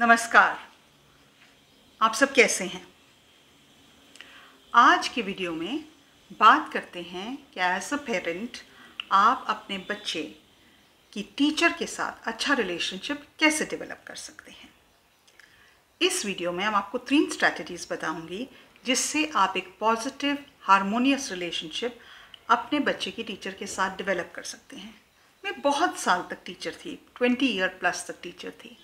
नमस्कार। आप सब कैसे हैं? आज के वीडियो में बात करते हैं कि एज अ पेरेंट आप अपने बच्चे की टीचर के साथ अच्छा रिलेशनशिप कैसे डेवलप कर सकते हैं? इस वीडियो में हम आपको तीन स्ट्रैटेजीज बताऊँगी जिससे आप एक पॉजिटिव हारमोनियस रिलेशनशिप अपने बच्चे की टीचर के साथ डेवलप कर सकते हैं। मैं बहुत साल तक टीचर थी ट्वेंटी ईयर प्लस तक टीचर थी।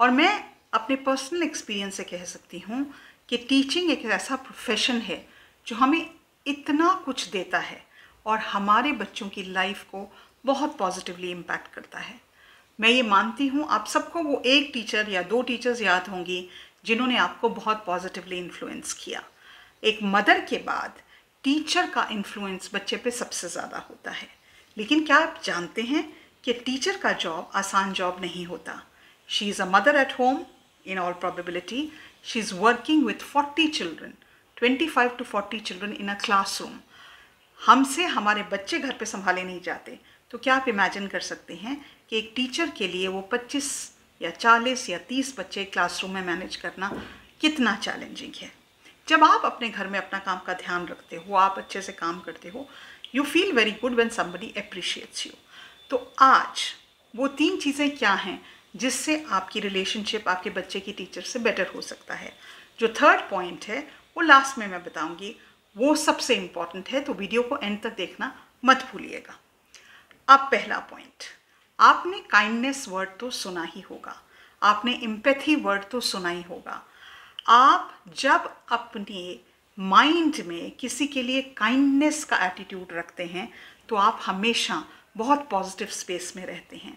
और मैं अपने पर्सनल एक्सपीरियंस से कह सकती हूँ कि टीचिंग एक ऐसा प्रोफेशन है जो हमें इतना कुछ देता है और हमारे बच्चों की लाइफ को बहुत पॉजिटिवली इम्पैक्ट करता है। मैं ये मानती हूँ, आप सबको वो एक टीचर या दो टीचर्स याद होंगी जिन्होंने आपको बहुत पॉजिटिवली इन्फ्लुएंस किया। एक मदर के बाद टीचर का इन्फ्लुएंस बच्चे पे सबसे ज़्यादा होता है। लेकिन क्या आप जानते हैं कि टीचर का जॉब आसान जॉब नहीं होता? Is a mother at home in all probability she is working with forty children twenty five to forty children in a classroom हमसे हमारे बच्चे घर पे संभाले नहीं जाते। तो क्या आप इमेजिन कर सकते हैं कि एक टीचर के लिए वो 25 या 40 या 30 बच्चे क्लासरूम में मैनेज करना कितना चैलेंजिंग है। जब आप अपने घर में अपना काम का ध्यान रखते हो, आप अच्छे से काम करते हो you feel very good when somebody appreciates you तो आज वो तीन चीज़ें क्या हैं? जिससे आपकी रिलेशनशिप आपके बच्चे की टीचर से बेटर हो सकता है। जो थर्ड पॉइंट है, वो लास्ट में मैं बताऊँगी, वो सबसे इंपॉर्टेंट है तो वीडियो को एंड तक देखना मत भूलिएगा। अब पहला पॉइंट आपने काइंडनेस वर्ड तो सुना ही होगा, आपने इम्पैथी वर्ड तो सुना ही होगा। आप जब अपने माइंड में किसी के लिए काइंडनेस का एटीट्यूड रखते हैं तो आप हमेशा बहुत पॉजिटिव स्पेस में रहते हैं।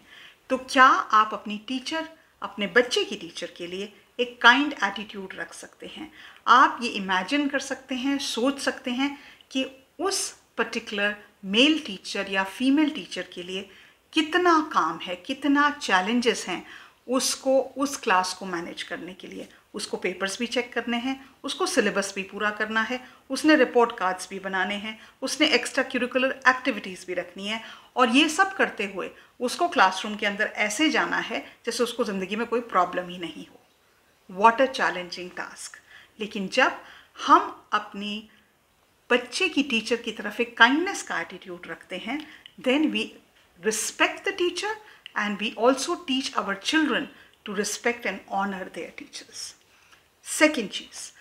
तो क्या आप अपनी टीचर अपने बच्चे की टीचर के लिए एक काइंड एटीट्यूड रख सकते हैं? आप ये इमेजिन कर सकते हैं, सोच सकते हैं कि उस पर्टिकुलर मेल टीचर या फीमेल टीचर के लिए कितना काम है, कितना चैलेंजेस हैं उसको, उस क्लास को मैनेज करने के लिए। उसको पेपर्स भी चेक करने हैं, उसको सिलेबस भी पूरा करना है, उसने रिपोर्ट कार्ड्स भी बनाने हैं, उसने एक्स्ट्रा क्यूरिकुलर एक्टिविटीज़ भी रखनी है और ये सब करते हुए उसको क्लासरूम के अंदर ऐसे जाना है जैसे उसको ज़िंदगी में कोई प्रॉब्लम ही नहीं हो। वॉट अ चैलेंजिंग टास्क लेकिन जब हम अपनी बच्चे की टीचर की तरफ़ एक काइंडनेस का एटीट्यूड रखते हैं then we respect the teacher and we also teach our children to respect and honour their teachers second चीज़,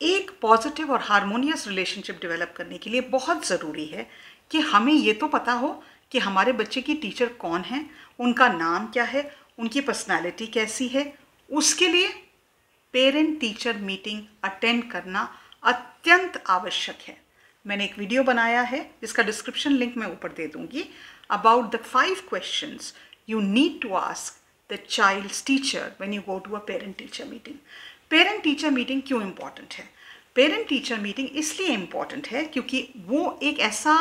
एक पॉजिटिव और हारमोनियस रिलेशनशिप डेवलप करने के लिए बहुत ज़रूरी है कि हमें ये तो पता हो कि हमारे बच्चे की टीचर कौन है, उनका नाम क्या है, उनकी पर्सनैलिटी कैसी है। उसके लिए पेरेंट टीचर मीटिंग अटेंड करना अत्यंत आवश्यक है। मैंने एक वीडियो बनाया है, जिसका डिस्क्रिप्शन लिंक मैं ऊपर दे दूँगी। About the five questions you need to ask the child's teacher when you go to a parent teacher meeting parent teacher meeting क्यों इंपॉर्टेंट है? पेरेंट टीचर मीटिंग इसलिए इंपॉर्टेंट है क्योंकि वो एक ऐसा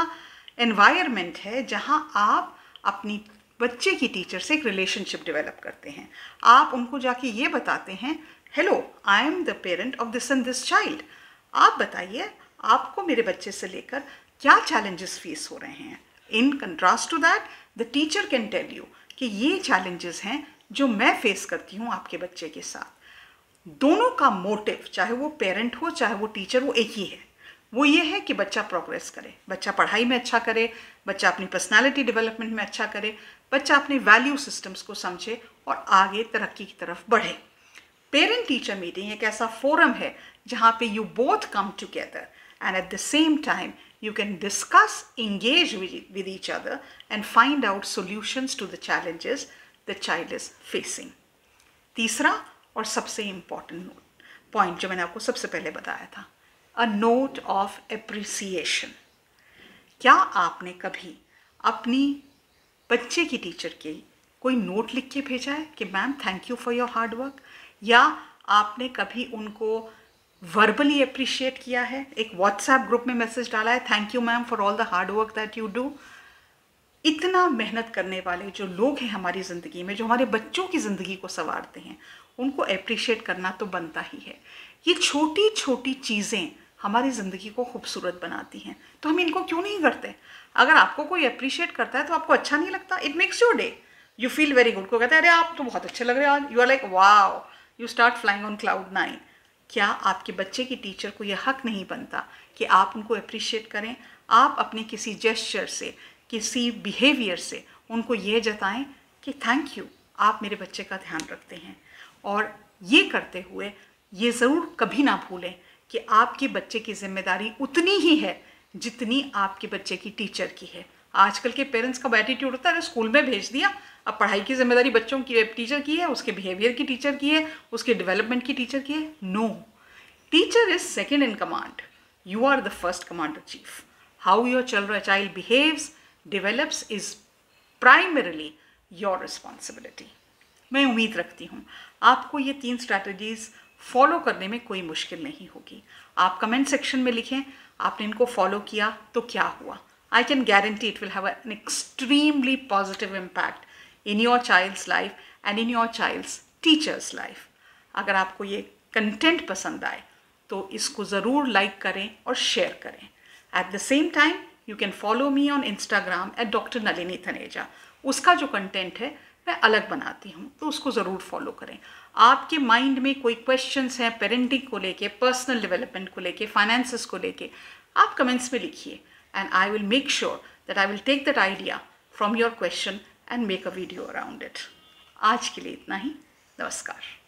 एनवायरनमेंट है जहाँ आप अपनी बच्चे की टीचर से एक रिलेशनशिप डेवलप करते हैं। आप उनको जाके ये बताते हैं hello I am the parent of this and this child आप बताइए, आपको मेरे बच्चे से लेकर क्या चैलेंजेस फेस हो रहे हैं? In contrast to that the teacher can tell you कि ये चैलेंजेस हैं जो मैं फेस करती हूँ आपके बच्चे के साथ। दोनों का मोटिव चाहे वो पेरेंट हो, चाहे वो टीचर वो एक ही है। वो ये है कि बच्चा प्रोग्रेस करे, बच्चा पढ़ाई में अच्छा करे, बच्चा अपनी पर्सनालिटी डेवलपमेंट में अच्छा करे, बच्चा अपने वैल्यू सिस्टम्स को समझे और आगे तरक्की की तरफ़ बढ़े। पेरेंट टीचर मीटिंग एक ऐसा फोरम है जहाँ पे you both come together and at the same time you can discuss, engage with, with each other, and find out solutions to the challenges the child is facing. तीसरा और सबसे important note point जो मैंने आपको सबसे पहले बताया था अ नोट ऑफ़ एप्रिसिएशन क्या आपने कभी अपनी बच्चे की टीचर के कोई नोट लिख के भेजा है कि ma'am thank you for your hard work या आपने कभी उनको वर्बली अप्रिशिएट किया है। एक व्हाट्सएप ग्रुप में मैसेज डाला है thank you ma'am for all the hard work that you do इतना मेहनत करने वाले जो लोग हैं हमारी ज़िंदगी में, जो हमारे बच्चों की ज़िंदगी को संवारते हैं, उनको अप्रिशिएट करना तो बनता ही है। ये छोटी छोटी चीज़ें हमारी ज़िंदगी को खूबसूरत बनाती हैं। तो हम इनको क्यों नहीं करते? अगर आपको कोई अप्रिशिएट करता है तो आपको अच्छा नहीं लगता। It makes your day you feel very good को कहते हैं, अरे, आप तो बहुत अच्छे लग रहे हो you are like wow you start flying on cloud nine क्या आपके बच्चे की टीचर को यह हक नहीं बनता कि आप उनको अप्रिशिएट करें? आप अपने किसी जेस्चर से, किसी बिहेवियर से उनको ये जताएँ कि थैंक यू आप मेरे बच्चे का ध्यान रखते हैं। और ये करते हुए ये ज़रूर कभी ना भूलें कि आपके बच्चे की ज़िम्मेदारी उतनी ही है जितनी आपके बच्चे की टीचर की है। आजकल के पेरेंट्स का एटीट्यूड होता है स्कूल में भेज दिया अब पढ़ाई की ज़िम्मेदारी बच्चों की टीचर की है, उसके बिहेवियर की टीचर की है, उसके डेवलपमेंट की टीचर की है? No teacher is second in command you are the first commander chief how your children child behaves develops is primarily your responsibility मैं उम्मीद रखती हूँ, आपको ये तीन स्ट्रैटेजीज़ फॉलो करने में कोई मुश्किल नहीं होगी। आप कमेंट सेक्शन में लिखें, आपने इनको फॉलो किया तो क्या हुआ? I can guarantee it will have an extremely positive impact in your child's life and in your child's teacher's life अगर आपको ये कंटेंट पसंद आए तो इसको ज़रूर लाइक करें और शेयर करें। At the same time you can follow me on Instagram at doctor Nalini Taneja उसका जो कंटेंट है, मैं अलग बनाती हूँ तो उसको ज़रूर फॉलो करें। आपके माइंड में कोई क्वेश्चंस हैं पेरेंटिंग को लेके पर्सनल डेवलपमेंट को लेके फाइनेंसिस को लेके, आप कमेंट्स में लिखिए। And I will make sure that I will take that idea from your question and make a video around it आज के लिए इतना ही. नमस्कार.